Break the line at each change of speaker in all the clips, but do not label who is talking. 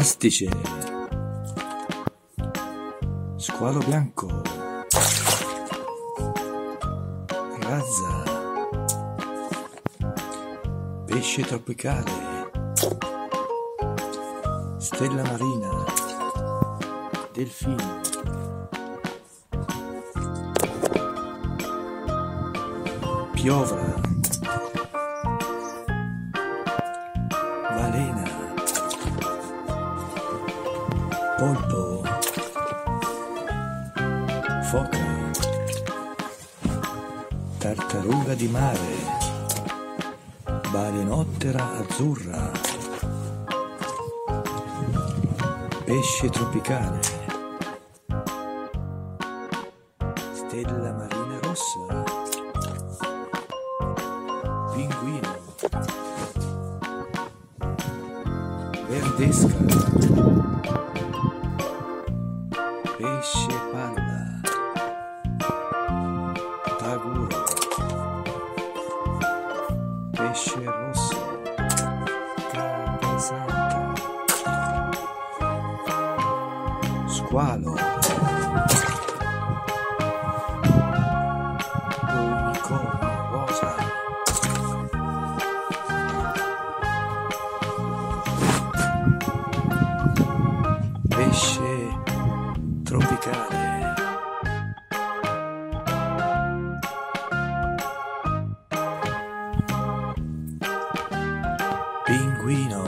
Astice. Squalo bianco. Razza. Pesce tropicale. Stella marina. Delfino. Piovra. Polpo. Foca. Tartaruga di mare. Balenottera azzurra. Pesce tropicale. Stella marina rossa. Pinguino. Verdesca. Rosa. Pesce tropicale. Pinguino.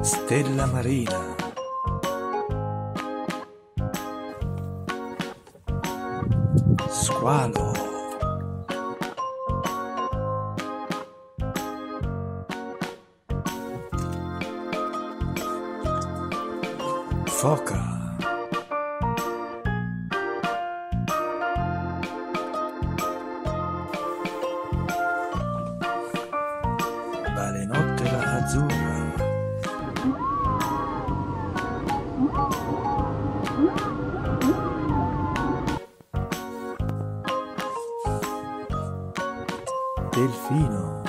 Stella marina. Squalo. Foca. Balenottera azzurra. Delfino.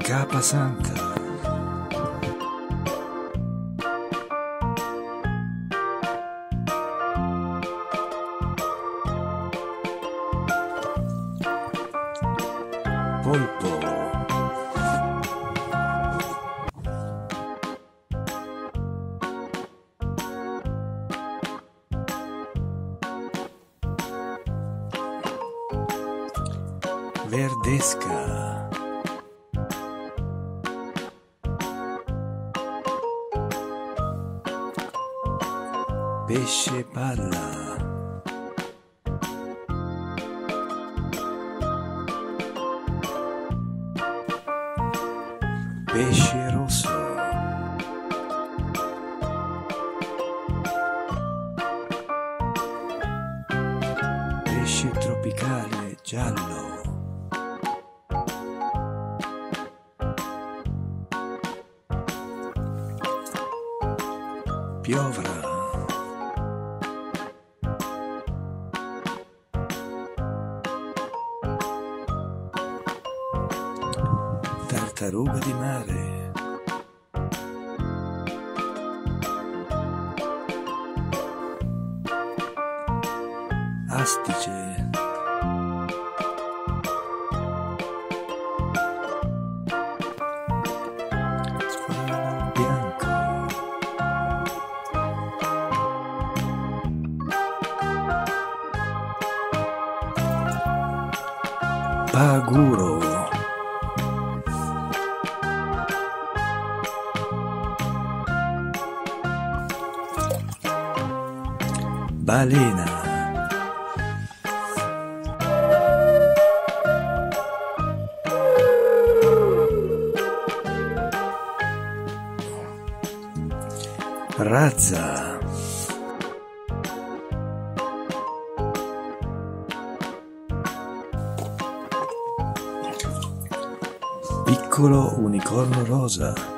Capasanta. Polpo. Verdesca. Pesce palla. Pesce rosso. Pesce tropicale giallo. Piovra. Tartaruga di mare. Astice. Paguro. Balena. Razza. Piccolo unicorno rosa